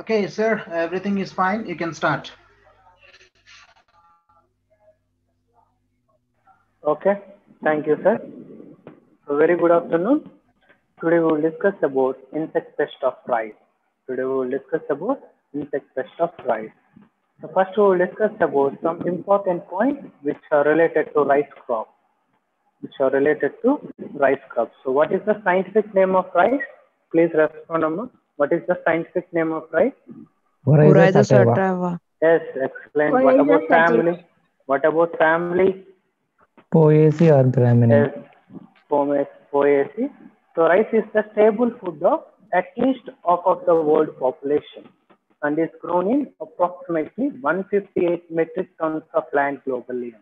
Okay, sir, everything is fine. You can start. Okay, thank you, sir. Very good afternoon. Today we will discuss about insect pest of rice. Today we will discuss about insect pest of rice. So first we will discuss about some important points which are related to rice crop, which are related to rice crop. So what is the scientific name of rice? Please respond, Amma. What is the scientific name of rice? Oryza sativa. sativa. Yes, excellent. What Oryza about sativa. family? What about family? Poaceae or Gramineae. Yes, pome- poaceae. So rice is the staple food of at least half of the world population and is grown in approximately 158 metric tons of land globally.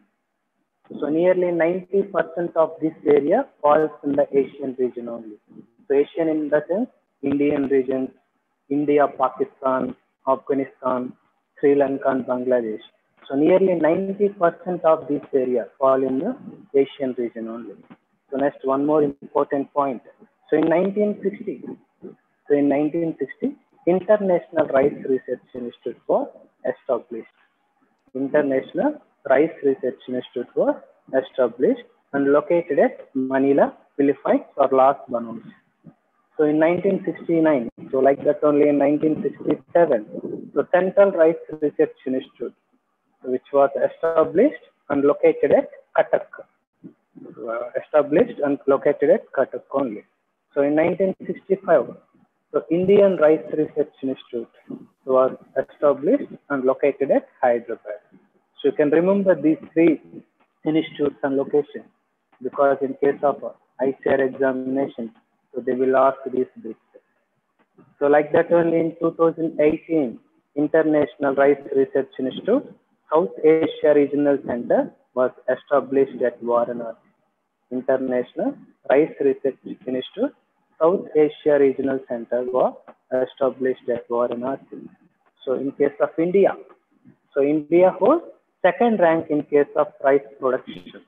So nearly 90% of this area falls in the Asian region only. So Asian in the sense Indian regions, India, Pakistan, Afghanistan, Sri Lanka and Bangladesh. So nearly 90% of this area fall in the Asian region only. So next one more important point. So in 1960, so in 1960, International Rice Research Institute was established. International Rice Research Institute was established and located at Manila, Philippines or Las Banos. So in 1969, so like that only in 1967, the Central Rice Research Institute, which was established and located at Cuttack, uh, established and located at Cuttack only. So in 1965, the Indian Rice Research Institute was established and located at Hyderabad. So you can remember these three institutes and locations because in case of ICR examination, so they will ask these bits. So like that only in 2018, International Rice Research Institute, South Asia Regional Center was established at Varanasi. International Rice Research Institute, South Asia Regional Center was established at Varanasi. So in case of India, so India holds second rank in case of rice production.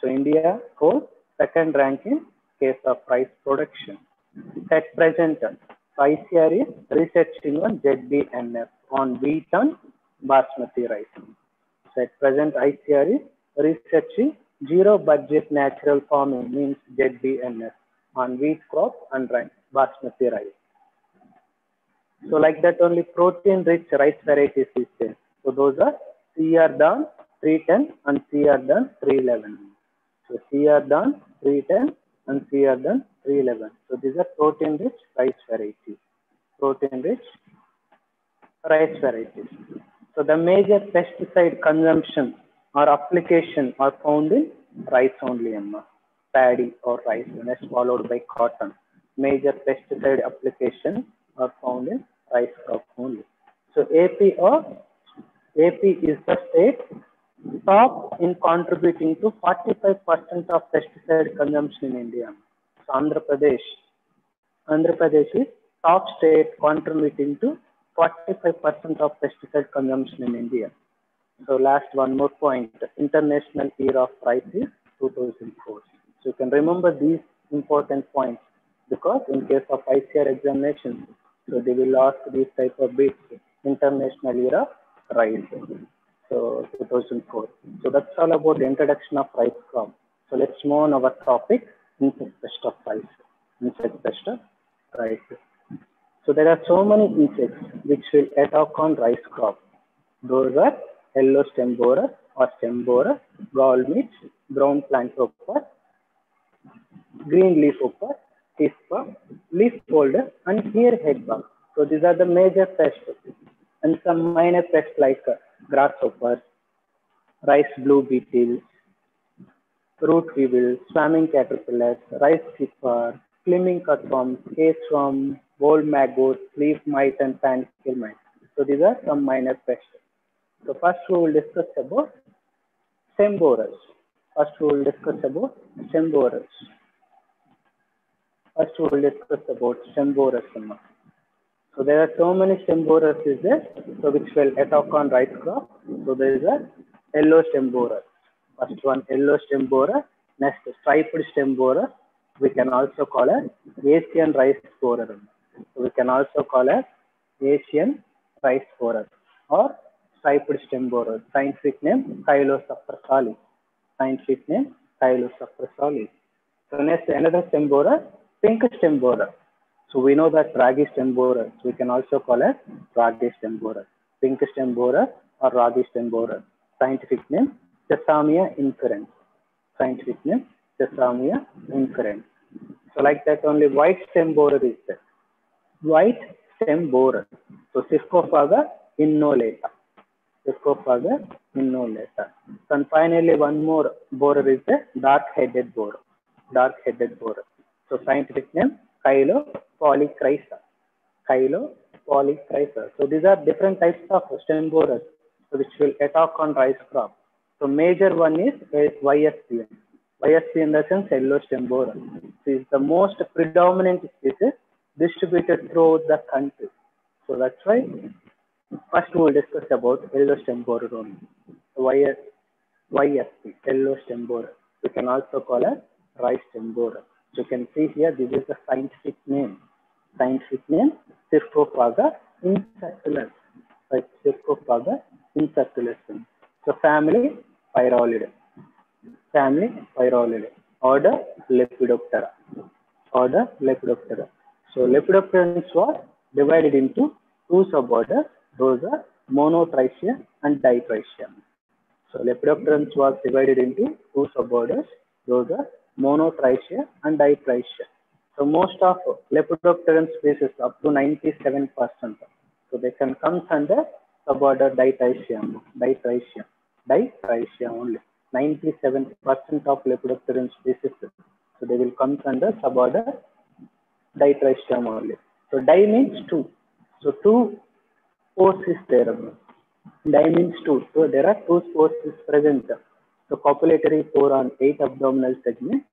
So India holds second rank in case of rice production. At present, ICR is researching on ZBNF on wheat and basmati rice. So at present, ICR is researching zero budget natural farming means ZBNF on wheat crop and rice, basmati rice. So like that only protein rich rice varieties is there. So those are CR Dhan 310 and CR Dhan 311. So CR Dhan 310 and CR Dhan 311. So these are protein rich rice varieties. Protein rich rice varieties. So the major pesticide consumption or application are found in rice only, Amma. Paddy or rice, next followed by cotton. Major pesticide application are found in rice crop only. So AP or AP is the state top in contributing to 45% of pesticide consumption in India. So Andhra Pradesh, Andhra Pradesh is top state contributing to 45% of pesticide consumption in India. So last one more point, international year of rice is 2004. So you can remember these important points because in case of ICR examinations, so they will ask these type of bits, international year of rice. So 2004. So that's all about the introduction of rice crop. So let's move on our topic, insect pest of rice. Insect pest of rice. So there are so many insects which will attack on rice crop. Those are yellow stem borer or stem borer, gall midge, brown plant hopper, green leaf hopper, hispa, leaf folder, and ear head bug. So these are the major pests and some minor pests like uh, grasshoppers, rice blue beetles, root weevil, swarming caterpillars, rice skipper, climbing cutworms, case worm, bold maggots, leaf mite, and panicle mite. So these are some minor pests. So first we will discuss about stem borers. First we will discuss about stem borers. First we will discuss about stem borers. So there are so many stem borers is there, so which will attack on rice crop. So there is a yellow stem borer. First one yellow stem borer. Next striped stem borer. We can also call it Asian rice borer. So we can also call it Asian rice borer or striped stem borer. Scientific name Chilo suppressalis. Scientific name Chilo suppressalis. So next another stem borer, pink stem borer. So we know that ragi stem. So we can also call it ragi stem borer. Pink stem borer or ragi stem borer. Scientific name Sesamia inferens. Scientific name Sesamia inferens. So like that only white stem borer is there. White stem borer. So Scirpophaga innotata. Scirpophaga innotata. And finally one more borer is the dark-headed borer. Dark-headed borer. So scientific name Chilo polychrysa. So these are different types of stem borers which will attack on rice crop. So major one is YSPN. YSP in the sense yellow stem borer. This is the most predominant species distributed throughout the country. So that's why first we will discuss about yellow stem borer only. YS, YSP, yellow stem borer. We can also call it rice stem borer. You can see here, this is the scientific name. Scientific name, Scirpophaga incertulas. Right, Scirpophaga incertulas. So family, Pyralidae. Family, Pyralidae. Order, Lepidoptera. Order, Lepidoptera. So Lepidopterans was divided into two suborders. Those are Monotrysia and Ditrysia. So Lepidopterans was divided into two suborders. Those are monotrysia and ditrysia. So most of Lepidopteran species up to 97%. So they can come under suborder Ditrysia, Ditrysia, Ditrysia only. 97% of Lepidopteran species. So they will come under suborder Ditrysia only. So di means two. So two spores is there. Di means two. So there are two spores present. So copulatory pore on eight abdominal segment.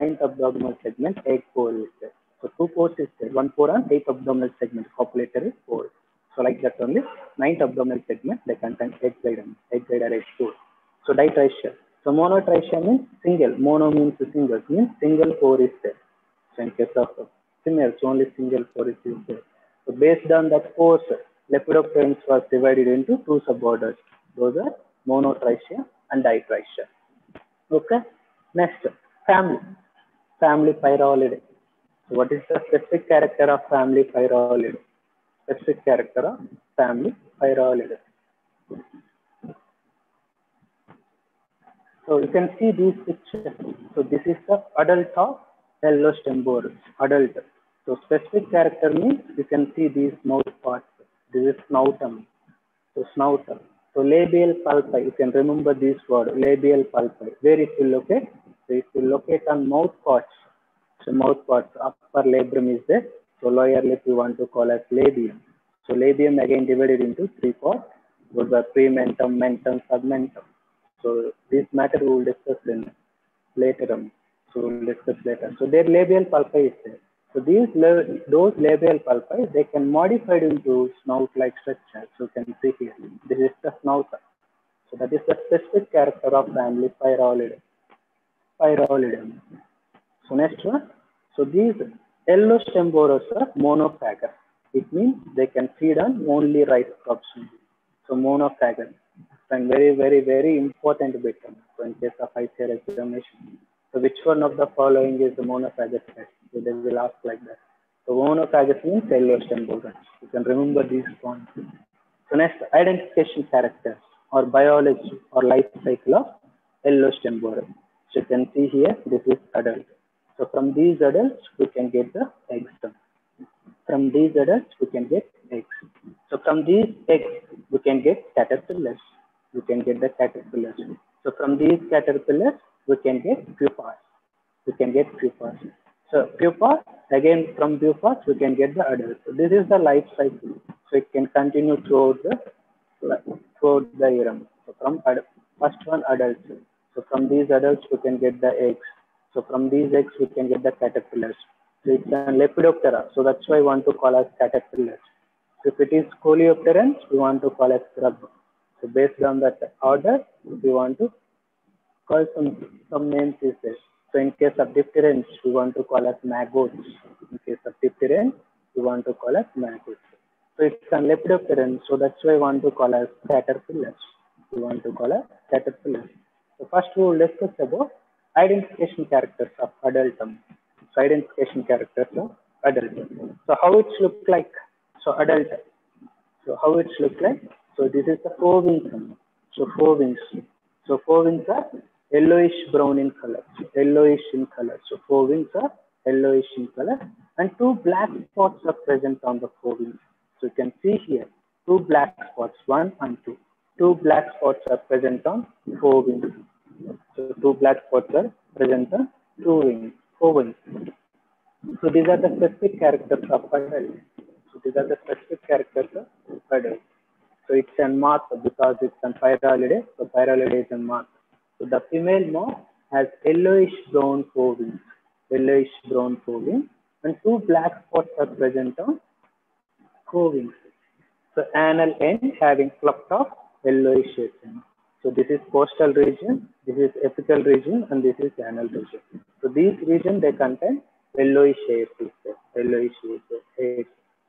Ninth abdominal segment, egg pore is there. So two pores is there. One pore on eighth abdominal segment, copulatory pore. So like that only, ninth abdominal segment, they contain and egg guide or egg pore. So ditrichia. So monotrichia means single. Mono means single. Means single pore is there. So in case of females, only single pore is there. So based on that pores, Lepidopterans was divided into two suborders. Those are monotrysia and ditrysia. Okay. Next, family. Family Pyralidae. So what is the specific character of family Pyralidae? Specific character of family Pyralidae. So you can see these pictures. So this is the adult of yellow stem borers. Adult. So specific character means you can see these mouth parts. This is snoutum. So snoutum. So labial palpi, you can remember this word, labial palpi. Where it will locate? So it will locate on mouth parts. So mouth parts, upper labrum is there. So lower lip we want to call as labium. So labium again divided into three parts. Those are prementum, mentum, submentum. So this matter we will discuss in later on. So we'll discuss later. So their labial palpi is there. So these those labial palpi, they can modified into snout-like structure. So you can see here, this is the snout. So that is the specific character of family Pyrrolidum. Pyrrolidum. So next one. So these yellow stem borers are monophagous. It means they can feed on only rice crops. So monophagous. And very, very, very important bit. In case of ICAR examination. So which one of the following is the monophagous pest? So they will ask like that. So monophagous means yellow stem borers. You can remember these points. So next, identification characters or biology or life cycle of yellow stem borer. So you can see here, this is adult. So from these adults, we can get the eggs. From these adults, we can get eggs. So from these eggs, we can get caterpillars. We can get the caterpillars. So from these caterpillars, we can get pupas. We can get pupas. So pupa, again from pupas, we can get the adult. So this is the life cycle. So it can continue throughout the throughout the year. So from first one adults. So from these adults, we can get the eggs. So from these eggs, we can get the caterpillars. So it's a Lepidoptera. So that's why I want to call as caterpillars. So if it is Coleopterans, we want to call as grub. So based on that order, we want to call some, some names is this. So in case of dipterans, we want to call as maggots. In case of dipterans, we want to call as maggots. So it's a lepidopteran. So that's why we want to call as caterpillars. We want to call as caterpillars. So first we will discuss about identification characters of adultum. So identification characters of adultum. So how it look like? So adult. So how it look like? So this is the four wings. So four wings. So four wings are yellowish brown in color. Yellowish in color. So four wings are yellowish in color. And two black spots are present on the four wings. So you can see here two black spots, one and two. Two black spots are present on four wings. So two black spots are present on two wings, four wings. So these are the specific characters of adult. So these are the specific characters of adult. So it's a moth because it's a pyralidae. So pyralidae is a. So the female moth has yellowish brown wings, yellowish brown wings, and two black spots are present on wings. So anal end having fluffed off yellowish end. So this is costal region, this is apical region, and this is anal region. So these region they contain yellowish hairs, yellowish.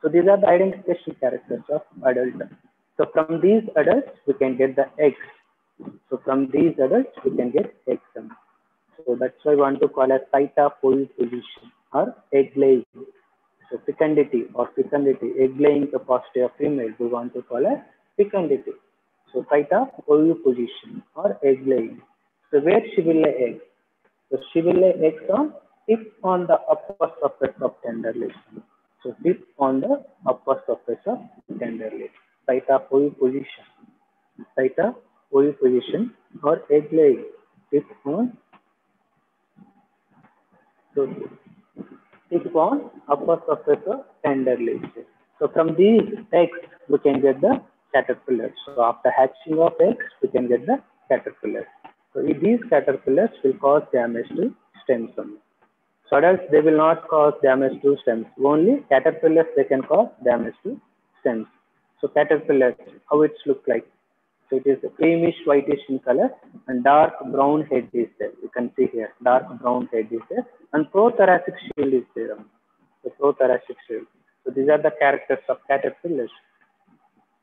So these are the identification characters of adult. So from these adults we can get the eggs. So from these adults we can get eggs. So that's why we want to call as site of position or egg laying. So fecundity or fecundity, egg laying capacity of female, we want to call as fecundity. So site of oviposition or egg laying. So where she will lay eggs? So she will lay eggs on tip on the upper surface of tender leaf. So tip on the upper surface of tender leaf. Site of oviposition. Site of oviposition or egg laying. Tip on so tip on upper surface of tender leaves. So from these eggs, we can get the caterpillars. So after hatching of eggs, we can get the caterpillars. So these caterpillars will cause damage to stems only. So adults, they will not cause damage to stems. Only caterpillars, they can cause damage to stems. So caterpillars, how it look like? So it is a creamish whitish in color and dark brown head is there. You can see here, dark brown head is there and prothoracic shield is there. The prothoracic shield. So these are the characters of caterpillars.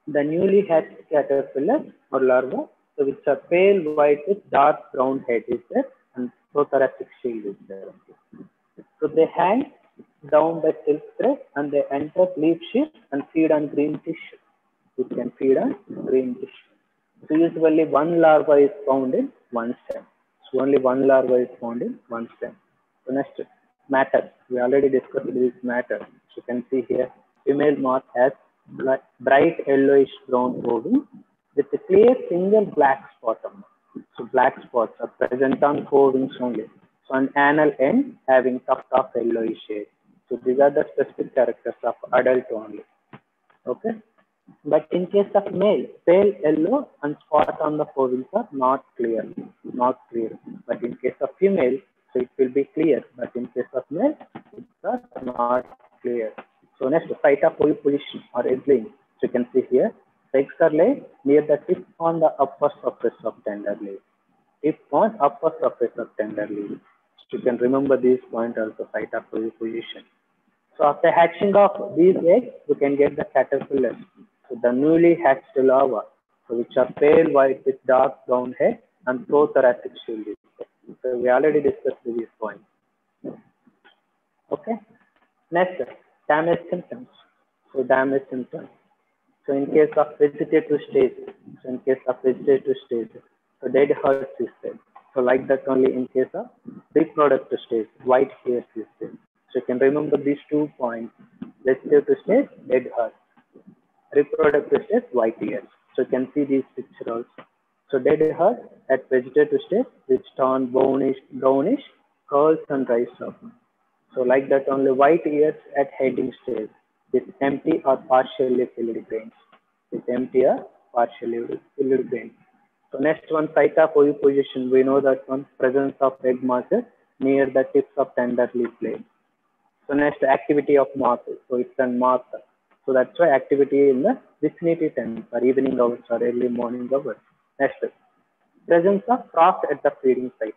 The newly hatched caterpillar or larva, so it's a pale white with dark brown head is there and prothoracic shield is there. So they hang down by silk thread and they enter leaf sheath and feed on green tissue. It can feed on green tissue. So usually one larva is found in one stem. So only one larva is found in one stem. So next, matter. We already discussed this matter. So you can see here, female moth has bright yellowish brown ovum with a clear single black spot on it. So black spots are present on four wings only. So an anal end having tuft of yellowish shade. So these are the specific characters of adult only. Okay. But in case of male, pale yellow and spot on the forewings are not clear, not clear. But in case of female, So it will be clear, but in case of male, it's not clear. So next, site of oviposition or egg laying. So you can see here, eggs are laid near the tip on the upper surface of tender leaf. Tip on upper surface of tender leaf. So you can remember this point also, site of oviposition. So after hatching of these eggs, we can get the caterpillars. The newly hatched larvae, which are pale white with dark brown head and prothoracic shield. So we already discussed this point. Okay. Next, damage symptoms. So damage symptoms. So in case of vegetative stage, so in case of vegetative stage, so dead heart system. So like that only in case of reproductive stage, white ear system. So you can remember these two points. Vegetative stage, dead heart. Reproductive stage, hair. So you can see these picture also. So dead heart at vegetative stage, which turn brownish, brownish, curls and rise up. So like that only white ears at heading stage with empty or partially filled grains. With empty or partially filled grains. So next one, site of oviposition. We know that one presence of egg masses near the tips of tender leaf blades. So next, activity of moth. So it's a moth. So that's why activity in the vicinity time or evening hours or early morning hours. Next, presence of frass at the feeding site.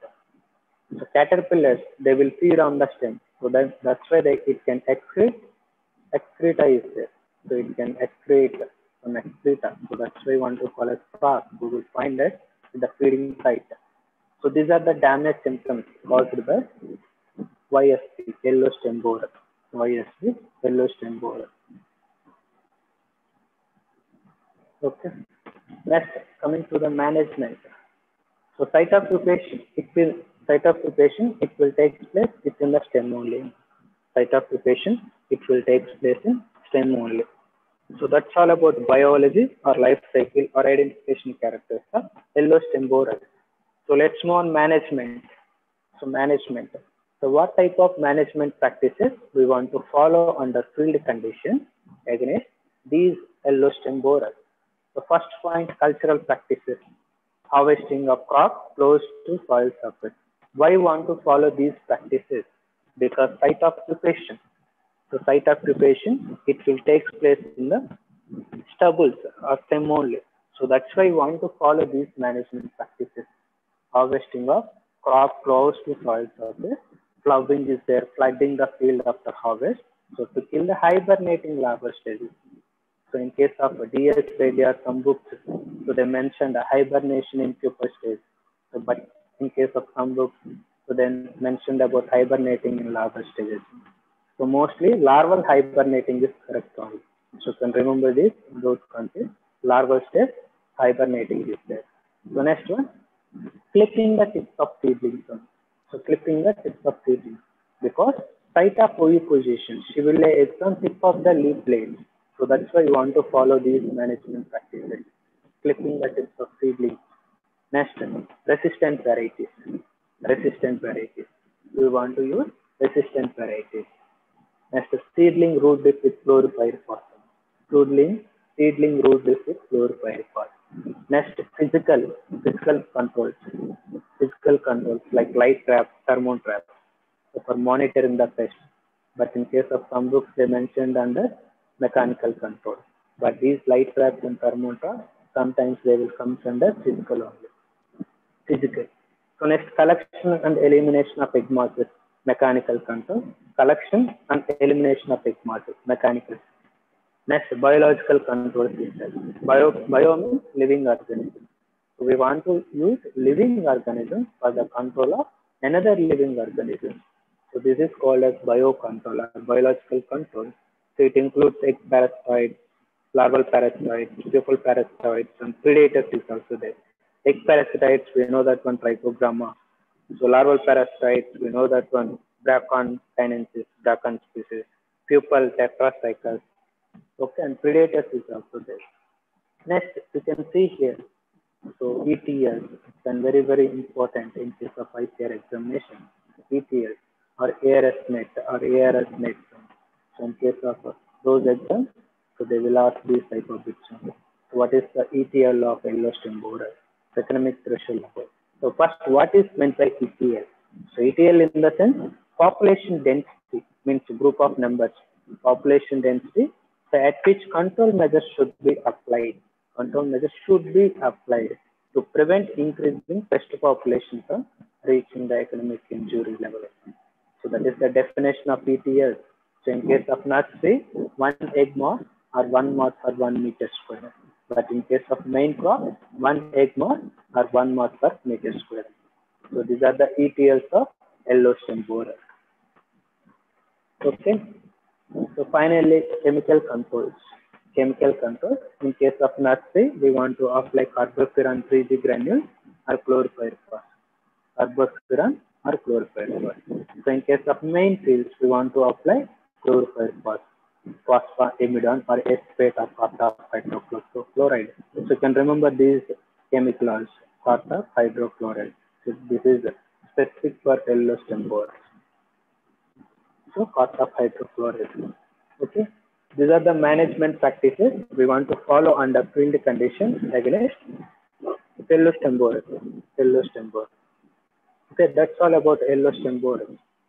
So caterpillars, they will feed on the stem. So that, that's why they, it can excrete, excreta. So it can excrete some excreta. So that's why we want to call it frass. We will find it in the feeding site. So these are the damage symptoms caused by YSP, yellow stem borer. YSP, yellow stem borer. Okay. Next, coming to the management. So site of pupation, it will site of pupation, it will take place within the stem only. Site of pupation, it will take place in stem only. So that's all about biology or life cycle or identification characters of yellow stem. So let's move on management. So management. So what type of management practices we want to follow under field conditions against these yellow stem borers? The first point, cultural practices, harvesting of crop close to soil surface. Why want to follow these practices? Because site of occupation. So site occupation, it will take place in the stubbles or stem only. So that's why we want to follow these management practices. Harvesting of crop close to soil surface. Ploughing is there, flooding the field after harvest. So to kill the hibernating larval stages. So in case of DS, are some books, so they mentioned a hibernation in pupa stage. So, but in case of some books, so then mentioned about hibernating in larval stages. So mostly larval hibernating is correct only. So you can remember this, those concepts. Larval stage, hibernating is there. So next one, clipping the tips of seedlings. So clipping the tips of seedlings. Because site of position, she will lay eggs on tip of the leaf blades. So that's why you want to follow these management practices. Clipping the tips of seedlings. Next, resistant varieties. Resistant varieties. We want to use resistant varieties. Next, seedling root dip with fluoropyriphosphate. Seedling, seedling root dip with fluoropyriphosphate. Next, physical, physical controls. Physical controls like light traps, pheromone traps. So for monitoring the pest. But in case of some books, they mentioned under mechanical control. But these light traps and pheromone sometimes they will come under physical only. Physical. So next, collection and elimination of egg masses, mechanical control. Collection and elimination of egg masses, mechanical. Next, biological control system. Bio, bio means living organism. So we want to use living organism for the control of another living organism. So this is called as biocontrol or biological control. So it includes egg parasitoids, larval parasitoids, pupal parasitoids, and predators is also there. Egg parasitoids, we know that one trichogramma. So larval parasitoids, we know that one Bracon chinensis, Bracon species, pupal Tetrastichus. Okay, and predators is also there. Next, you can see here. So ETL, and very, very important in case of ICR examination. ETL or ARS net or ARS net. In case of those exams, so they will ask these type of questions. What is the ETL of yellow stem borer? Economic threshold. So first, what is meant by ETL? So ETL in the sense population density means group of numbers. Population density so at which control measures should be applied. Control measures should be applied to prevent increasing pest population from reaching the economic injury level. So that is the definition of ETL. So in case of nursery, one egg mass or one moth per one meter square. But in case of main crop, one egg mass or one moth per meter square. So these are the ETLs of yellow stem borer. Okay. So finally, chemical controls. Chemical controls. In case of nursery, we want to apply carbofuran 3G granules or chlorpyrifos. Carbofuran or chlorpyrifos. So in case of main fields, we want to apply chlorpyrifos, phosphamidon or of of hydrochloride. So you can remember these chemicals, of hydrochloride. So this is specific for yellow stem so cost hydrochloride. Okay, these are the management practices we want to follow under field conditions against yellow stem. Yellow stem. Okay, that's all about yellow stem.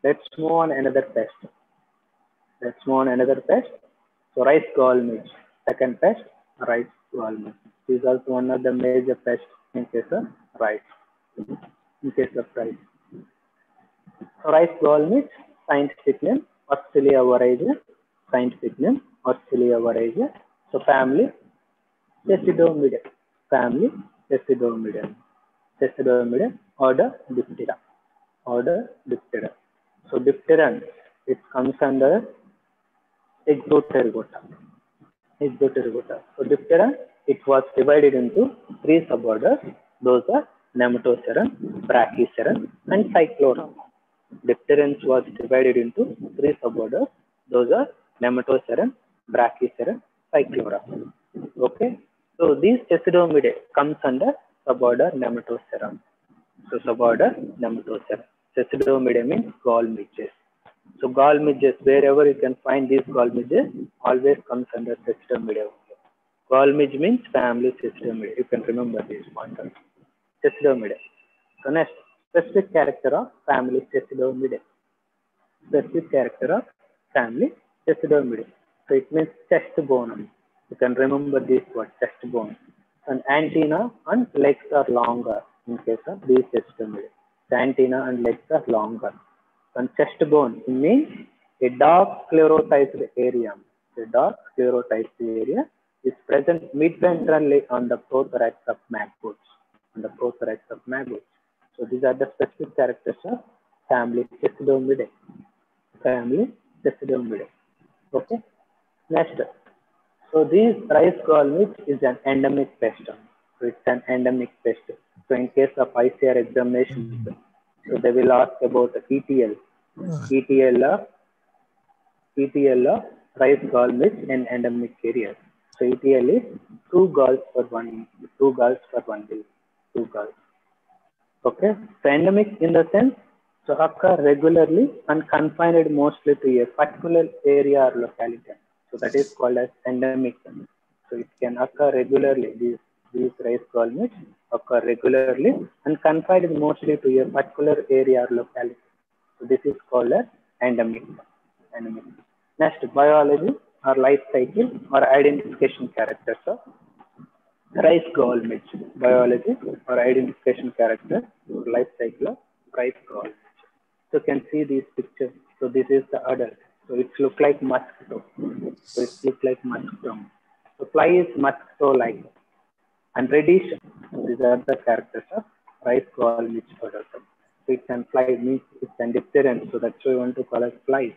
Let's move on another pest. Let's move on another pest. So rice gall midge. Second pest, rice gall midge. This is also one of the major pests in case of rice. In case of rice. So rice gall midge scientific name Orseolia oryzae, scientific name Orseolia oryzae. So family Cecidomyida, family Cecidomyida, Cecidomyida, order Diptera, order Diptera. So Dipteran, it comes under Exotergota, Exotergota. So Diptera, it was divided into three suborders. Those are Nematoceran, Brachyceran, and Cycloram. Dipterans was divided into three suborders. Those are Nematoceran, Brachyceran, Cycloram. Okay. So these Cecidomidae comes under suborder Nematoceran. So suborder Nematoceran. Cecidomidae means gall midges. So gall midges, wherever you can find these gall midges, always comes under Cecidomidae. Gall midge means family Cecidomidae. You can remember these pointers. Cecidomidae. So next, specific character of family Cecidomidae. Specific character of family Cecidomidae. So it means chest bone. You can remember this word, chest bone. And antenna and legs are longer in case of these Cecidomidae. The antenna and legs are longer. And chest bone means a dark sclerotized area. The dark sclerotized area is present mid-ventrally on the prothorax of maggots. On the prothorax of maggots. So these are the specific characters of family Cecidomidae. Family Cecidomidae. Okay. Next. So this rice midge is an endemic pest. So it's an endemic pest. So in case of ICR examinations, so they will ask about the ETL. ETL of ETL of rice gall midge in endemic areas. So ETL is two galls per one, two galls per one day, two galls. Okay, so endemic in the sense to occur regularly and confined mostly to a particular area or locality. So that is called as endemic. So it can occur regularly. These these rice midge occur regularly and confined mostly to a particular area or locality. So this is called as endemic. endemic. Next, biology or life cycle or identification characters of rice gall midge. Biology or identification character life cycle of rice gall. So you can see these pictures. So this is the adult. So it looks like mosquito. So it looks like mosquito. So fly is mosquito-like. And reddish, these are the characters of rice midge adult. So it can fly means it's different. So that's why we want to call it flies.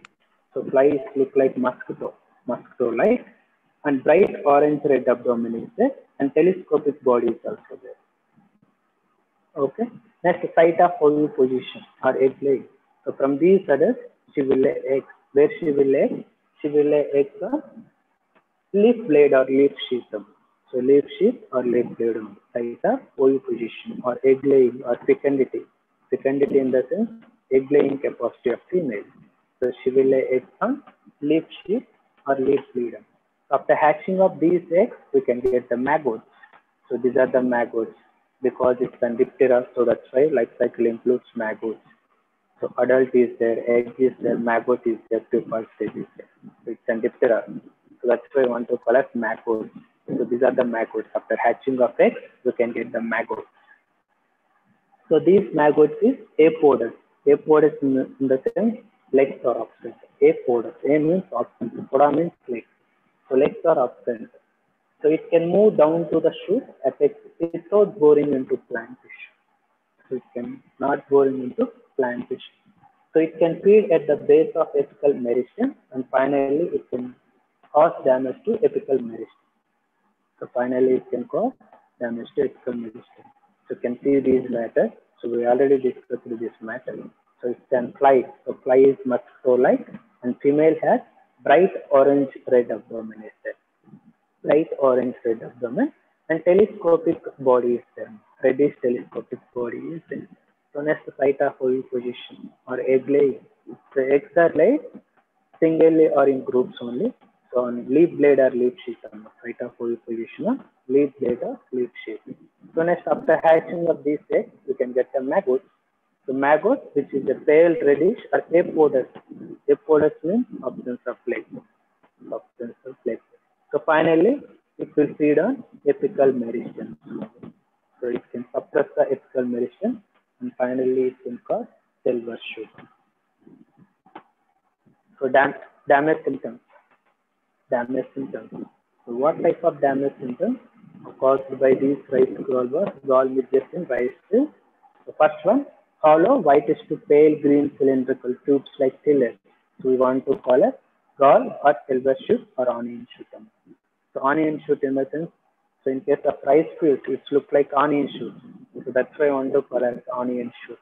So flies look like mosquito, mosquito-like. And bright orange red abdomen is there and telescopic body is also there. Okay. Next, site of oviposition or egg laying. So from these adults, she will lay eggs. Where she will lay? She will lay eggs on leaf blade or leaf sheath. So leaf sheath or leaf on site of oviposition or egg laying or fecundity. Fecundity in the sense egg laying capacity of female. So she will lay eggs on leaf sheath or leaf blade. After hatching of these eggs, we can get the maggots. So these are the maggots because it's an diptera, so that's why life cycle includes maggots. So adult is there, egg is there, maggot is there, pupa stage is there. So it's an diptera. So that's why I want to collect maggots. So these are the maggots. After hatching of eggs, we can get the maggots. So these maggots is apodous. Apodous in the, in the sense legs are absent. Apodous. A means absent. Poda means legs. So legs are absent. So it can move down to the shoot without boring into plant tissue. So it can not boring into plant tissue. So it can feed at the base of apical meristem and finally it can cause damage to apical meristem. So finally it can cause damage to apical meristem. So you can see these matter. So we already discussed this matter. So it can fly. So fly is much so like and female has bright orange red abdomen is there. Bright orange red abdomen and telescopic body is there. Reddish telescopic body is there. So next site of position or egg laying. The eggs are laid singly or in groups only. On leaf blade or leaf sheath on site of oviposition or leaf blade or leaf sheath. So next after hatching of these eggs, we can get the maggot. The maggot, which is a pale reddish or apodous. Apodous means absence of legs. Absence of legs. So finally, it will feed on apical meristem. So it can suppress the apical meristem and finally it can cause silver shoot. So dam damage symptoms. Damage symptoms. So what type of damage symptoms caused by these rice gall midges in rice fields? The first one, hollow whitish to pale green cylindrical tubes like tillers. So we want to call it gall or silver shoot or onion shoot. So onion shoot in the sense, so in case of rice fields, it looks like onion shoot. So that's why I want to call it onion shoot.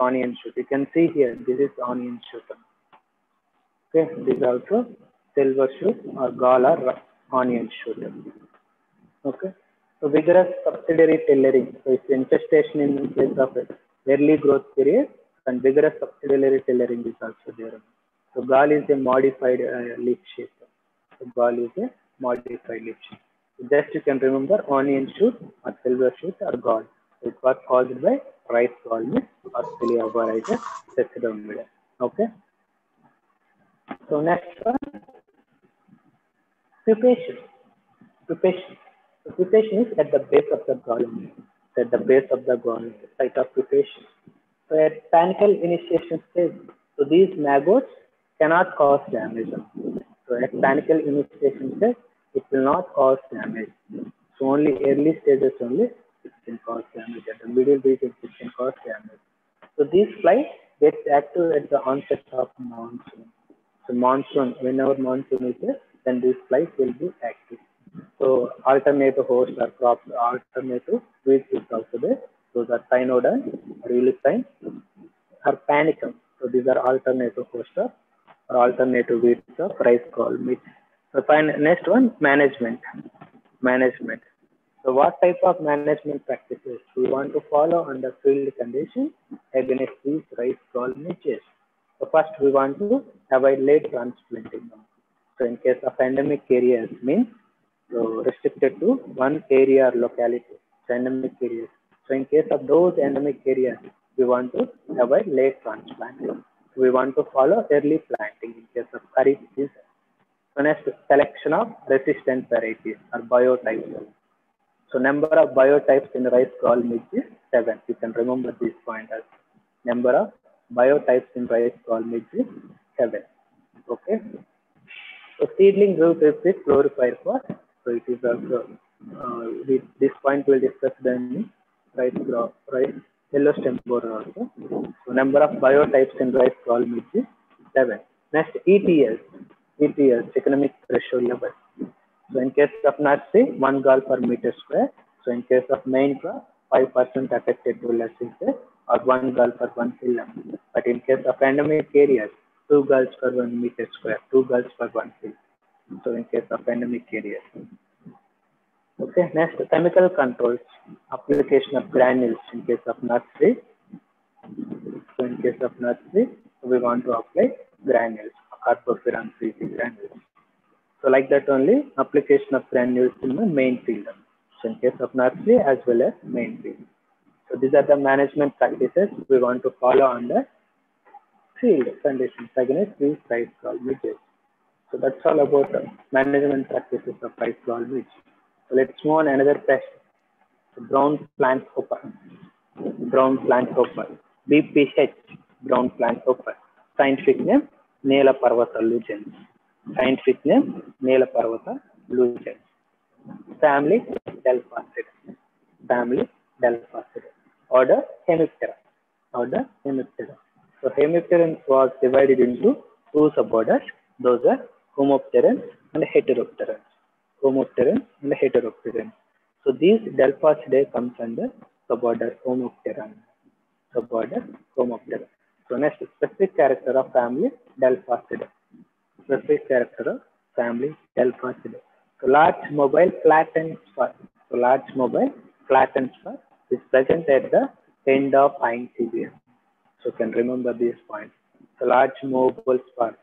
Onion shoot. You can see here, this is onion shoot. Okay, this is also silver shoot or gall or onion shoot. Okay, so vigorous subsidiary tillering. So it's infestation in case of early growth period and vigorous subsidiary tillering is also there. So gall is a modified uh, leaf shape. So gall is a modified leaf shape. So just you can remember onion shoot or silver shoot or gall. It was caused by rice gall mist or Ciliovaritis sessidioides. Okay. So next one, pupation. Pupation. So pupation is at the base of the gallum. At the base of the gallum, site of pupation. So at panicle initiation stage, so these maggots cannot cause damage. So at panicle initiation stage, it will not cause damage. So only early stages only it can cause damage. At the middle regions, it can cause damage. So these flies get active at the onset of monsoon. So monsoon, whenever monsoon is there, then these flies will be active. So alternative host or crops, alternative weeds is also there. Those are cynodon, reulicine, or panicum. So these are alternative host or alternative weeds of rice gall midge. So next one, management. Management. So what type of management practices we want to follow under field conditions against these rice gall midges? So first we want to avoid late transplanting. So in case of endemic areas means so restricted to one area or locality, so endemic areas. So in case of those endemic areas, we want to avoid late transplanting. We want to follow early planting in case of Kharif season. So next, selection of resistant varieties or biotypes. So number of biotypes in rice gall midge is seven. You can remember these pointers. Number of biotypes in rice gall midge is seven. Okay. So seedling root is with chlorified for. So it is also uh, with this point we'll discuss then rice crop, rice yellow stem borer also. So number of biotypes in rice mix is seven. Next ETS. ETS, economic threshold level. So in case of nursery, one gall per meter square. So in case of main crop, 5% affected to less or one gall per one film. But in case of endemic areas, two galls per one meter square, two galls per one film. So in case of endemic areas. Okay, next chemical controls, application of granules in case of nursery. So in case of nursery, we want to apply granules, carbofuran granules. So like that only application of granules in the main field. So in case of nursery as well as main field. So these are the management practices we want to follow under field conditions against these rice gall midges. So that's all about the management practices of rice gall midge. So let's move on another. The brown plant hopper. Brown plant hopper. BPH. Brown plant hopper. Scientific name Nilaparvata lugens. Scientific name Nilaparvata lugens. Family Delphacidae. Family Delphacidae. Order Hemiptera. Order Hemiptera. So Hemipterans was divided into two suborders. Those are Homopterans and Heteropterans. Homopterans and Heteropterans. So these Delphacidae comes under suborder Homopteran. Suborder Homopteran. So next specific character of family Delphacidae. Specific character of family Delphacidae. So large mobile flattened spur. So large mobile flattened spur is present at the end of hind tibia. So can remember these points. So large mobile spur.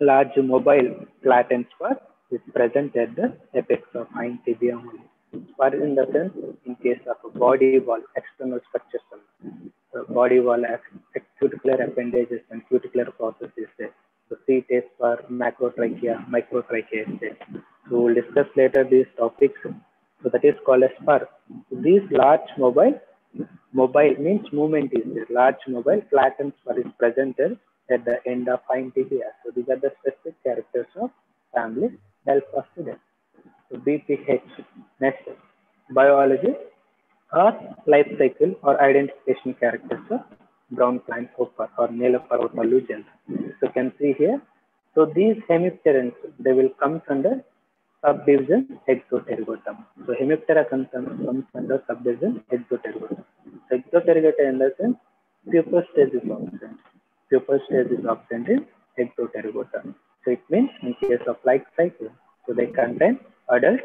Large mobile flattened spur is present at the apex of hind tibia only. Spur in the sense in case of a body wall, external structures. So body wall cuticular appendages and cuticular processes there. So seat is for macrotrachea, microtrachea is there. So we'll discuss later these topics. So that is called a spur. So these large mobile, mobile means movement is there. Large mobile flattened spur is presented at the end of tibia. So these are the specific characters of family Delphacidae. So BPH. Next, biology or life cycle or identification characters of brown plant hopper or Nilaparvata lugens. So you can see here. So these hemipterans, they will come under subdivision exotergotum. So hemiptera comes, comes under subdivision exotergotum. So exotergota in the sense pupal stage is absent. Pupal stage is absent in exotergotum. So it means in case of life cycle, so they contain adult,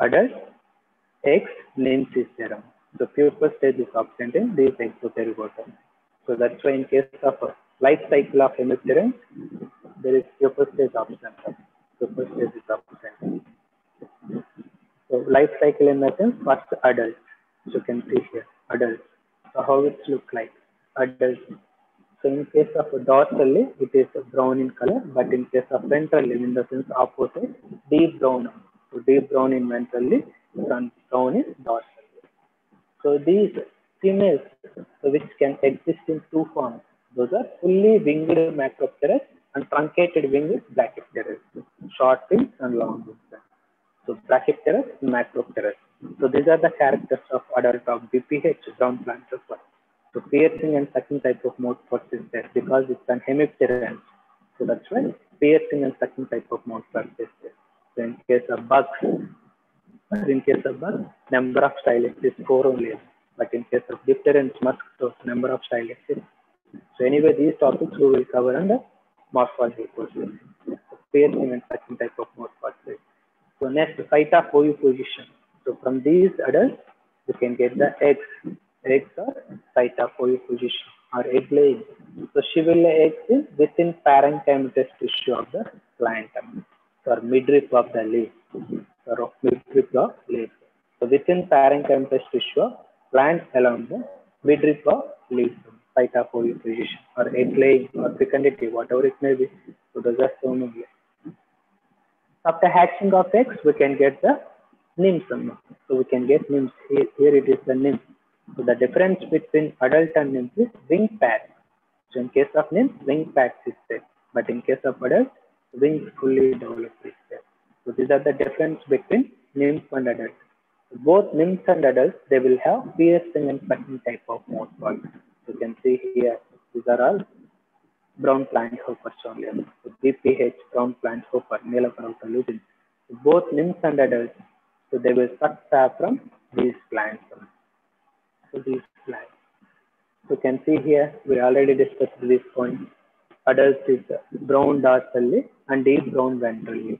adult, names is serum. So pupal stage is absent in these exotergotum. So that's why in case of life cycle of hemipterans, there is pupal stage absent. Is. So life cycle in the sense first adult. So you can see here adult. So how it look like adult. So in case of dorsally, it is brown in color, but in case of ventrally, in the sense opposite, deep brown. So deep brown in ventrally, brown is dorsal. So these females, which can exist in two forms. Those are fully winged macropterous and truncated winged brachypterous. Short wings and long wings. So brachypterous, macropterous. So these are the characters of adult of BPH, brown plant. So piercing and sucking type of mouth parts is there because it's an hemipteran. So that's why piercing and sucking type of mouth parts is there. So in case of bugs, in case of bugs, number of stylets is four only. But in case of diphtheria mosquitoes, number of stylets is. So anyway, these topics we will cover under morphology courses. So piercing and sucking type of parts. So next, site of oviposition. So from these adults, you can get the eggs. Eggs are site of position, or egg laying. So she will lay eggs is within parenchymatous tissue of the plant or midrib of the leaf or midrib of leaf. So within parenchymatous tissue of plant along the midrib of leaf, site of position, or egg laying or fecundity, whatever it may be. So those are shown only. After hatching of eggs, we can get the nymphs. So we can get nymphs. Here, here it is the nymph. So the difference between adult and nymph is wing pads. So in case of nymph, wing pads is there. But in case of adult, wings fully developed is there. So these are the difference between nymph and adult. So both nymphs and adults, they will have piercing and sucking type of mouth parts. You can see here, these are all brown plant hoppers only. So BPH, brown plant hopper, Nilaparvata lugens. So both nymphs and adults, so they will suck sap from these plants. So these plants. So you can see here, we already discussed this point. Adults is brown dorsally and deep brown ventrally.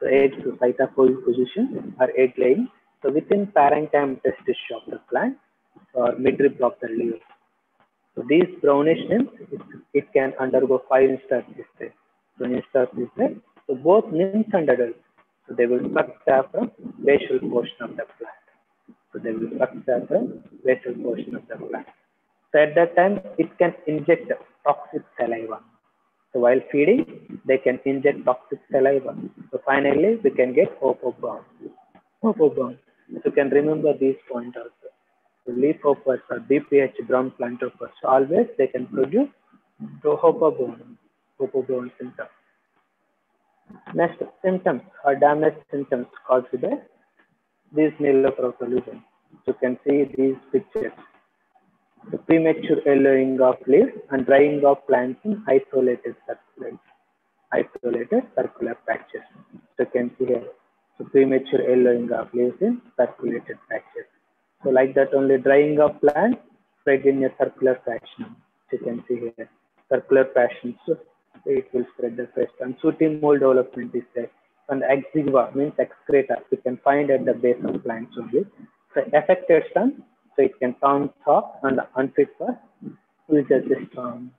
So eggs to of position or egg laying. So within parenchymatous tissue of the plant or midrib of the leaf. So these brownish nymphs, it, it can undergo five instars there. So instars. So both nymphs and adults, so they will suck sap from basal portion of the plant. So they will suck sap from basal portion of the plant. So at that time, it can inject toxic saliva. So while feeding, they can inject toxic saliva. So finally, we can get hopperburn. Hopperburn. So you can remember these points So or BPH brown plantophores, always they can produce hopperburn, hopperburn symptoms. Next, symptoms or damage symptoms caused by these myeloprotolution. You can see these pictures. The premature yellowing of leaves and drying of plants in isolated circular, isolated circular patches. So you can see here, so premature yellowing of leaves in circulated patches. So like that only drying of plants spread in a circular fashion. So you can see here, circular fashion. So it will spread the pest. And sooty mold development is there. And exigua means excreta. We can find at the base of plants only. So affected stem, so it can turn soft and unfit for usage system.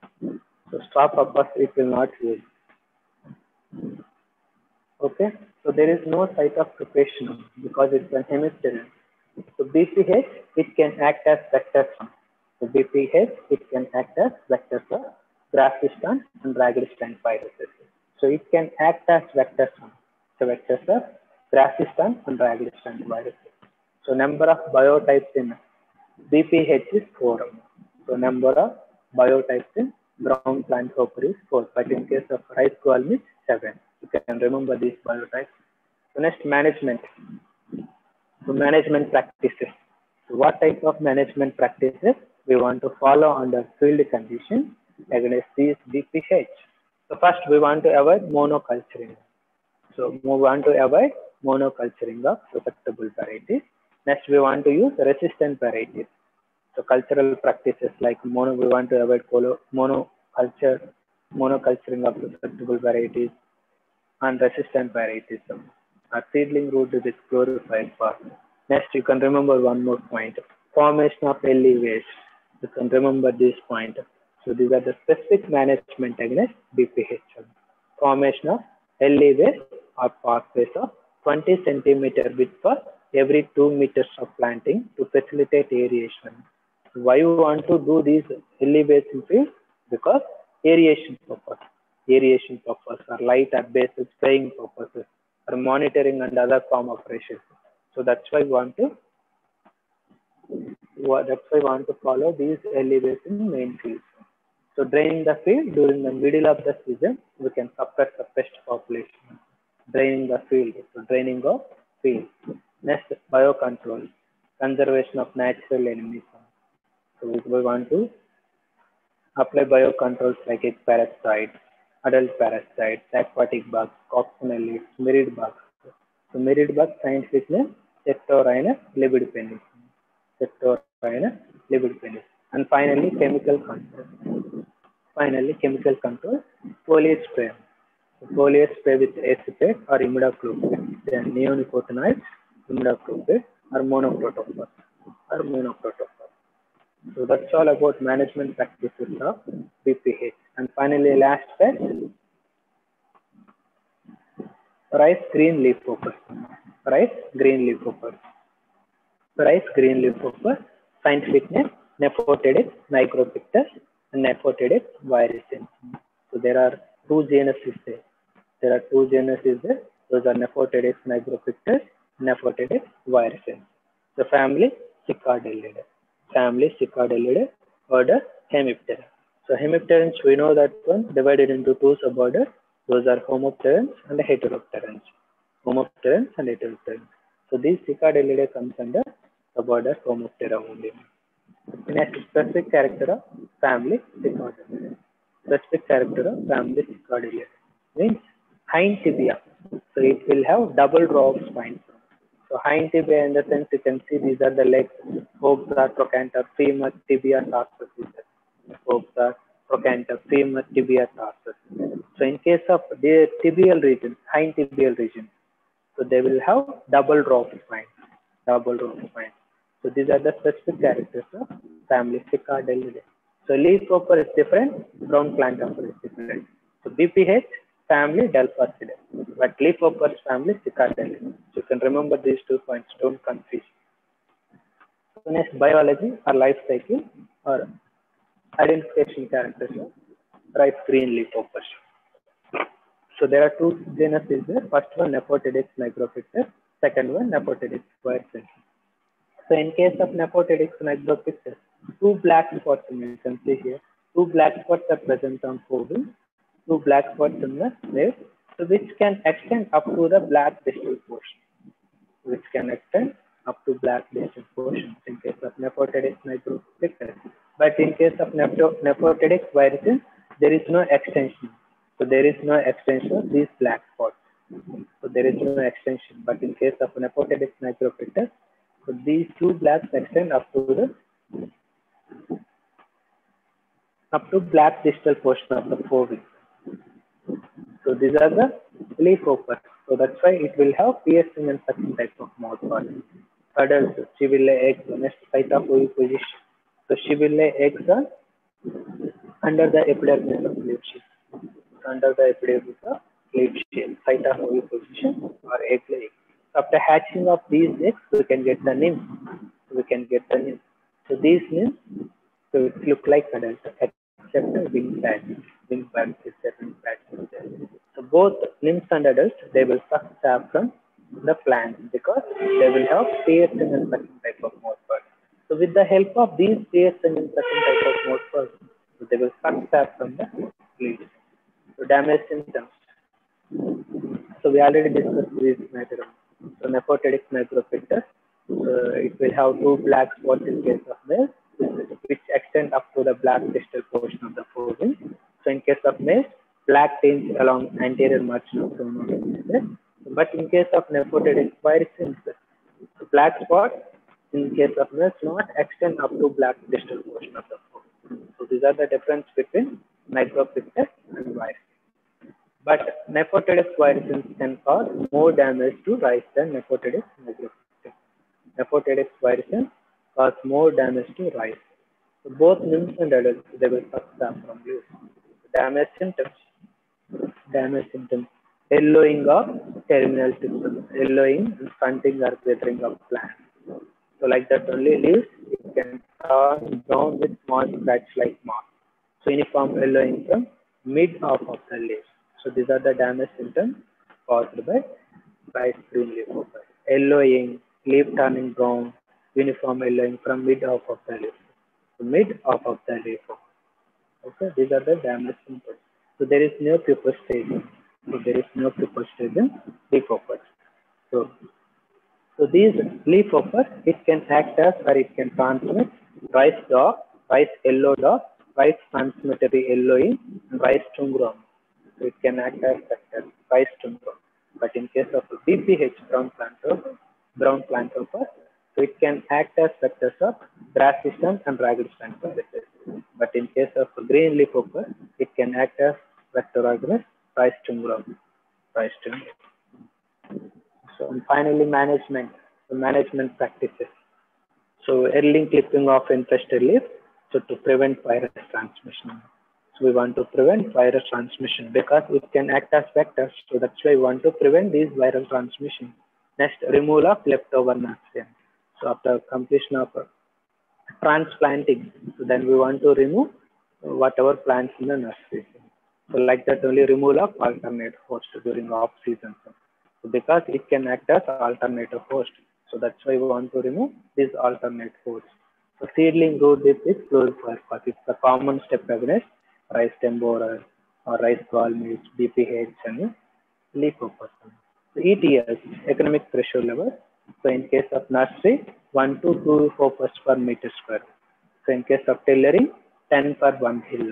So stop purpose it will not use. Okay, so there is no site of preparation because it's an hemisphere. So BPH, it can act as vector stem. So BPH, it can act as vector for Grafistan and Dragistan viruses. So it can act as vector stem. So vectors of Grafistan and Dragistan viruses. So number of biotypes in BPH is 4. So number of biotypes in brown plant hopper is 4. But in case of rice gall midge is 7. You can remember these biotypes. So next management. So management practices. What type of management practices we want to follow under field conditions against these BPH. So first we want to avoid monoculturing. So we want to avoid monoculturing of susceptible varieties. Next, we want to use resistant varieties. So cultural practices like mono, we want to avoid monoculture, monoculturing of susceptible varieties and resistant varieties. Our seedling root is glorified part. Next, you can remember one more point. Formation of alleyways. You can remember this point. So these are the specific management against BPH. Formation of alleyways or pathways of 20 centimeter width for every 2 meters of planting to facilitate aeration. Why you want to do these hilly basin fields? Because aeration purpose, aeration purpose or light or basis spraying purposes or monitoring and other farm operations. So that's why we want to that's why we want to follow these basin main fields. So draining the field during the middle of the season, we can suppress the pest population. Draining the field, so draining of field. Next, biocontrol, conservation of natural enemies. So we want to apply biocontrols like parasites, adult parasites, aquatic bugs, coccinellids, mirid bugs. So mirid bug scientific name, Sectorhinus libidpennis. Sectorhinus libidpennis. And finally, chemical control. Finally, chemical control, foliage spray. So foliage spray with acetate or imidacloprid. Then neonicotinoids, imidacloprid or monoprotophos or monoprotophos. So that's all about management practices of BPH. And finally, last pest, rice green leaf hopper. Rice green leaf hopper. Rice green leaf hopper, scientific name, Nephotodix micropictus and Nephotodix virescens. So there are two genuses there. There are two genuses there. Those are Nephotodix micropictus, Nephotodix virescens. The family Cicadellidae. Family Cicadellidae, order Hemiptera. So Hemipterans, we know that one divided into two suborders. Those are Homopterans and Heteropterans. Homopterans and Heteropterans. So these Cicadellidae comes under suborder Homoptera only. Next, specific character of family Cicadellidae. Specific character of family Cicadellidae means hind tibia. So it will have double row of spines. So hind tibia in the sense you can see these are the legs, hooves are trochanter, femur, tibia, tarsus. Hooves are trochanter, femur, tibia, tarsus. So in case of the tibial region, hind tibial region, so they will have double row of spines, double row of spines. So these are the specific characters of family Cicadellidae. So leaf hopper is different, brown plant hopper is different. So BPH family Delphasidae, but leaf hopper's family Cicadellidae. So you can remember these two points, don't confuse. So next biology or life cycle or identification characters rice green leaf hoppers. So there are two genus is there. First one Nephotettix nigropictus, second one Nephotettix quercens. So in case of Nephotettix nigropictus, two black spots you can see here. Two black spots are present on forehead, two black spots in the legs, so which can extend up to the black distal portion, which can extend up to black distal portion in case of Nephotettix nigropictus. But in case of Nephotettix viruses, there is no extension. So there is no extension of these black spots. So there is no extension. But in case of Nephotettix nigropictus, so these two blacks extend up to the up to black distal portion of the forehead. So these are the leaf hoppers. So that's why it will have piercing and sucking type of mouth part. Adults, she will lay eggs on next site of position. So she will lay eggs under the epidermis of leaf. Under the epidermis of leaf sheath, site of position or egg laying. After hatching of these eggs, we can get the nymphs. We can get the nymphs. So these nymphs so it look like adults except the wing pads. Wing pads is there, wing. So both nymphs and adults, they will suck sap from the plants because they will have piercing and sucking type of mouth. So with the help of these piercing and sucking type of mouth they will suck sap from the leaves. So damage symptoms. So we already discussed this matter. So Nephotettix nigropictus, uh, it will have two black spots in case of male, which extend up to the black distal portion of the forehead. So in case of male, black tinge along anterior margin of the But in case of Nephotettix virescens, the black spot in case of males not extend up to black distal portion of the forehead. So these are the difference between nigropictus and virus. But Nephotettix virescens can cause more damage to rice than Nephotettix nigropictus. Nephotodix virescens cause more damage to rice. So both nymphs and adults, they will sap from leaves. Damage symptoms. Damage symptoms. Yellowing of terminal systems. Yellowing and stunting or withering of plants. So like that only leaves, it can turn brown with small scratch-like marks. So uniform yellowing from mid half of the leaves. So these are the damage symptoms caused by bright green leaf hopper. Yellowing, leaf turning brown, uniform yellowing from mid half of the leaf. So mid half of the leaf. Okay, these are the damage symptoms. So there is no pupa stage. So there is no pupa stage in leaf hoppers. So, so these leaf hoppers, it can act as or it can transmit rice dog, rice yellow dog, rice transitory yellowing, and rice tungro. So it can act as factor, rice tungro. But in case of BPH brown plant brown plant hopper, so it can act as vectors of grass system and ragged plant viruses. But in case of green leaf hopper, it can act as vector organism, So and finally, management, so management practices. So early clipping of infested leaf, so to prevent virus transmission. So we want to prevent virus transmission because it can act as vectors. So that's why we want to prevent these viral transmission. Next, removal of leftover nursery. So after completion of transplanting, so then we want to remove whatever plants in the nursery. So like that only removal of alternate host during off season. So because it can act as alternate host. So that's why we want to remove these alternate hosts. So seedling root dip is chlorpyrifos. It's a common step against rice stem borer or rice gall mills, BPH and leaf. So ETS, economic threshold level. So in case of nursery, 1 to 2 hoppers per meter square. So in case of tillering, 10 per 1 hill.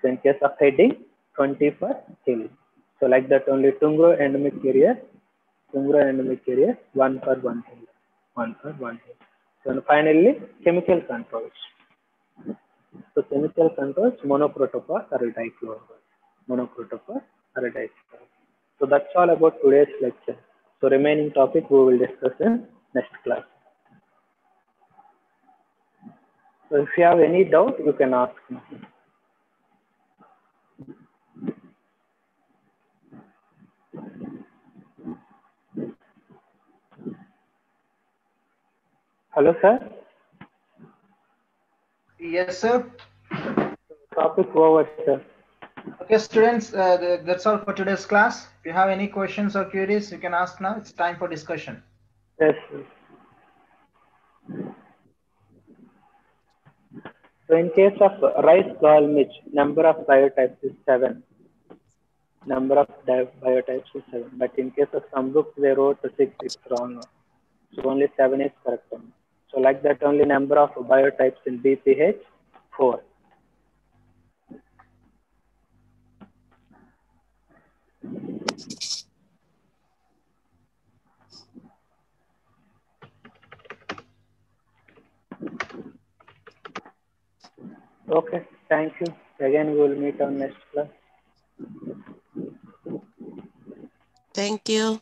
So in case of heading, 20 per hill. So like that only Tungro endemic area, Tungro endemic area, 1 per 1 hill. 1 per 1 hill. So finally, chemical controls. So chemical controls, monoprotopa or dichloride. Monoprotopa or dichloride. So that's all about today's lecture. So remaining topic we will discuss in next class. So if you have any doubt, you can ask me. Hello, sir. Yes, sir. Topic over, sir. Okay, students, uh, th- that's all for today's class. If you have any questions or queries, you can ask now. It's time for discussion. Yes. sir. So in case of rice gall midge, number of biotypes is seven. Number of biotypes is seven. But in case of some books, they wrote six. It's wrong. So only seven is correct. one. So like that, only number of biotypes in BPH four. Okay. Thank you. Again, we will meet on next class. Thank you.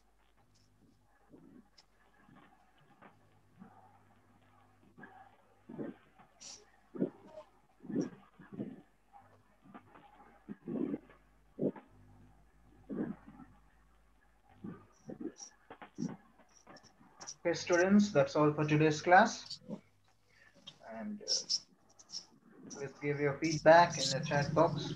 Okay, students, that's all for today's class. And uh, please give your feedback in the chat box.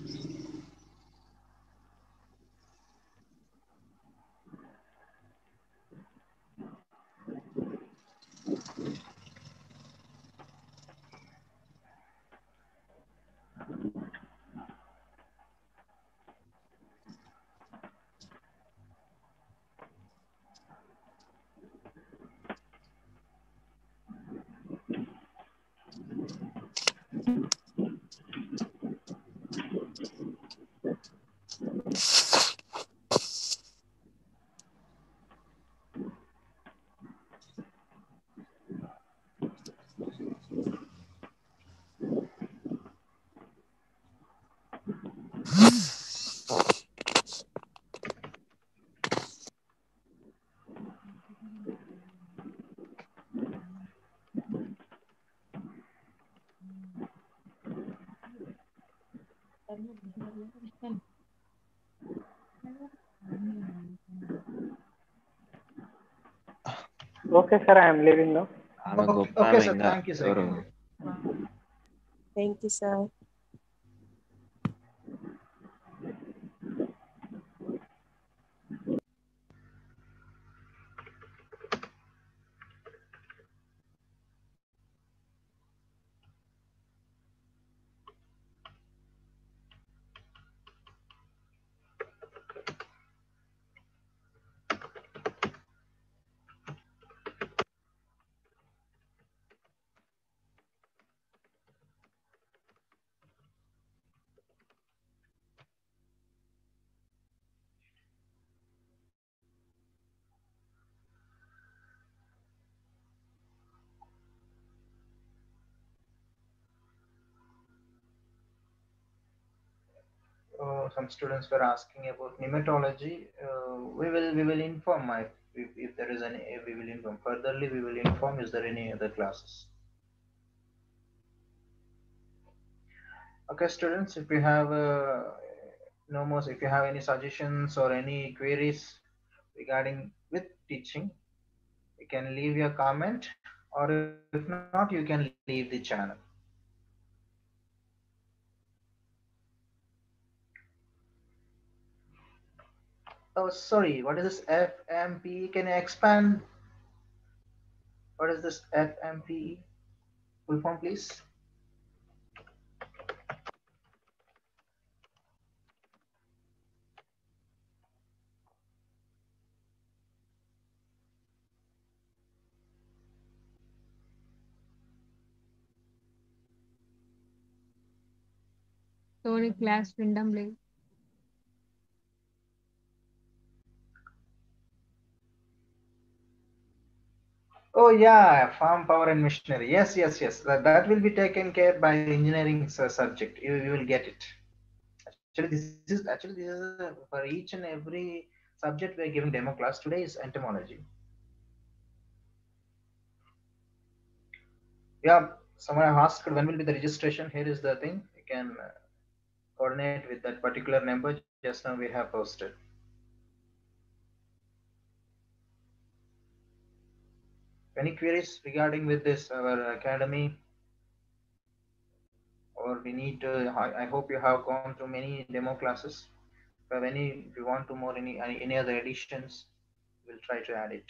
Okay, sir. I am leaving now. Okay, okay sir. Thank you, sir. Thank you, sir. Uh, some students were asking about nematology. Uh, we will we will inform if, if there is any we will inform furtherly we will inform is there any other classes. Okay, students, if you have uh, no more, if you have any suggestions or any queries regarding with teaching, you can leave your comment or if not, you can leave the channel. Oh, sorry. What is this FMP? Can you expand? What is this FMP? Full form, please. So, class randomly. Oh yeah, farm power and machinery. Yes, yes, yes. That, that will be taken care by engineering subject. You, you will get it. Actually, this is actually this is for each and every subject we are giving demo class. Today is entomology. Yeah, someone asked when will be the registration. Here is the thing. You can uh, coordinate with that particular number. Just now we have posted. Any queries regarding with this our academy or we need to, I, I hope you have gone through many demo classes. If you any, if you want to more any, any other additions, we'll try to add it.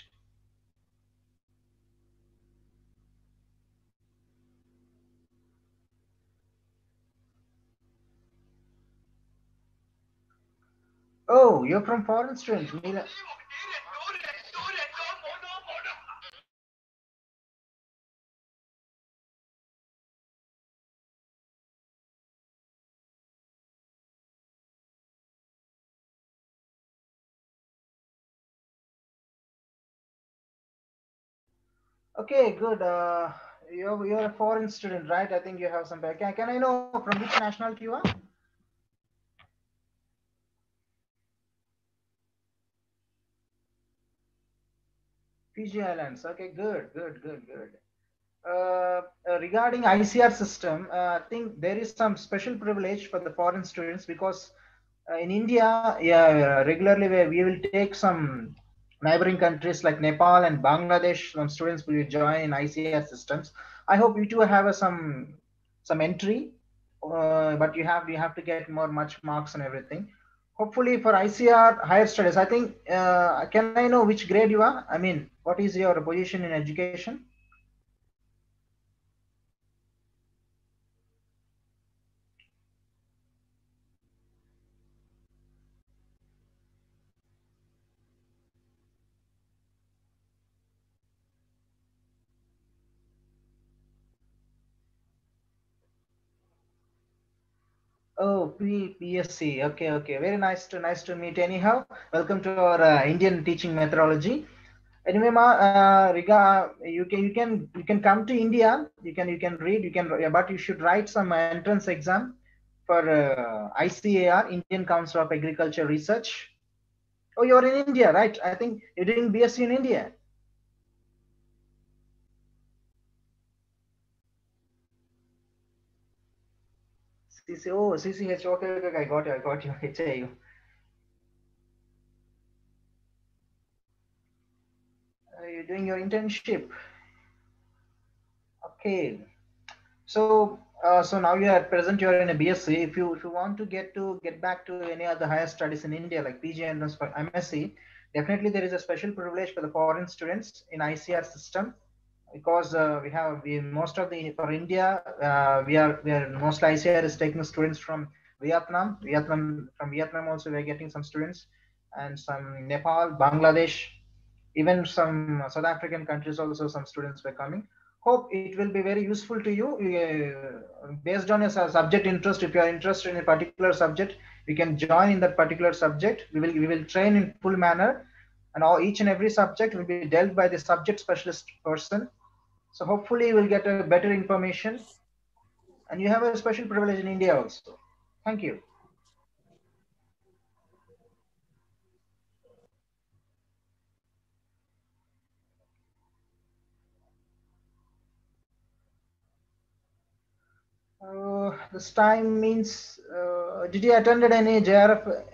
Oh, you're from foreign students, Meera. Okay, good. Uh, you're you're a foreign student, right? I think you have some. Can can I know from which nationality you are? Fiji Islands. Okay, good, good, good, good. Uh, uh, regarding ICR system, uh, I think there is some special privilege for the foreign students because uh, in India, yeah, regularly we, we will take some neighboring countries like Nepal and Bangladesh. Some students will join in ICR systems. I hope you two have some some entry, uh, but you have you have to get more much marks and everything hopefully for ICR higher studies, I think, uh, can I know which grade you are? I mean, what is your position in education? Oh, P, PSC. Okay, okay. Very nice to nice to meet. Anyhow, welcome to our uh, Indian teaching methodology. Anyway, ma, uh, Riga, you can you can you can come to India. You can you can read. You can, but you should write some entrance exam for uh, ICAR, Indian Council of Agriculture Research. Oh, you're in India, right? I think you're doing BSc in India. CC, oh, CCH, okay, okay, I got you, I got you, HAU. Uh, you're doing your internship. Okay. So, uh, so now you are at present, you are in a BSc. If you if you want to get to get back to any other higher studies in India, like PG and MSc, definitely there is a special privilege for the foreign students in ICR system because uh, we have we most of the for India uh, we are we are most ICR is taking students from Vietnam, Vietnam from Vietnam also we are getting some students and some Nepal, Bangladesh, even some South African countries also some students were coming. Hope it will be very useful to you uh, based on your subject interest. If you are interested in a particular subject, you can join in that particular subject. We will we will train in full manner, and all each and every subject will be dealt by the subject specialist person so hopefully you will get a better information and you have a special privilege in India also. Thank you. Uh, this time means, uh, did you attended any JRF?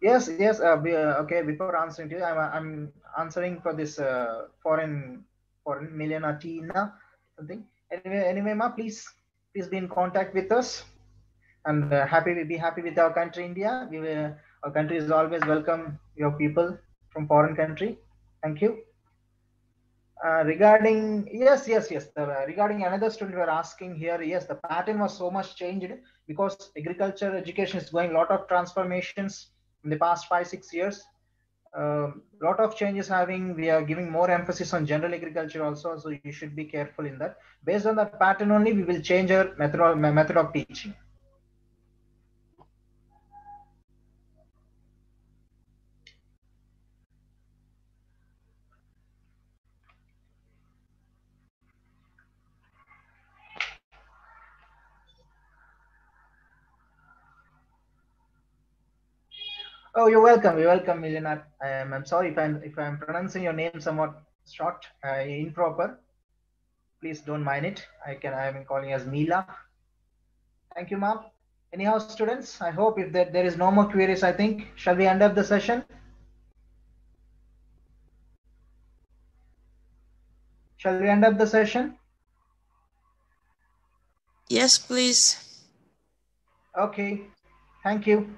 Yes, yes. Uh, be, uh, okay, before answering to you, I'm, I'm answering for this uh, foreign foreign Milena Tina something. Anyway, anyway, ma, please please be in contact with us, and uh, happy be happy with our country, India. We will, our country is always welcome your people from foreign country. Thank you. Uh, regarding yes, yes, yes. The, regarding another student we are asking here, yes, the pattern was so much changed because agriculture education is going a lot of transformations in the past five six years. A um, lot of changes having we are giving more emphasis on general agriculture also so you should be careful in that. Based on that pattern only we will change our method method of teaching Oh, you're welcome. You're welcome, Milena. Um, I'm sorry if I'm if I'm pronouncing your name somewhat short, uh, improper. Please don't mind it. I can I am calling as Mila. Thank you, ma'am. Anyhow, students, I hope if there, there is no more queries, I think shall we end up the session? Shall we end up the session? Yes, please. Okay. Thank you.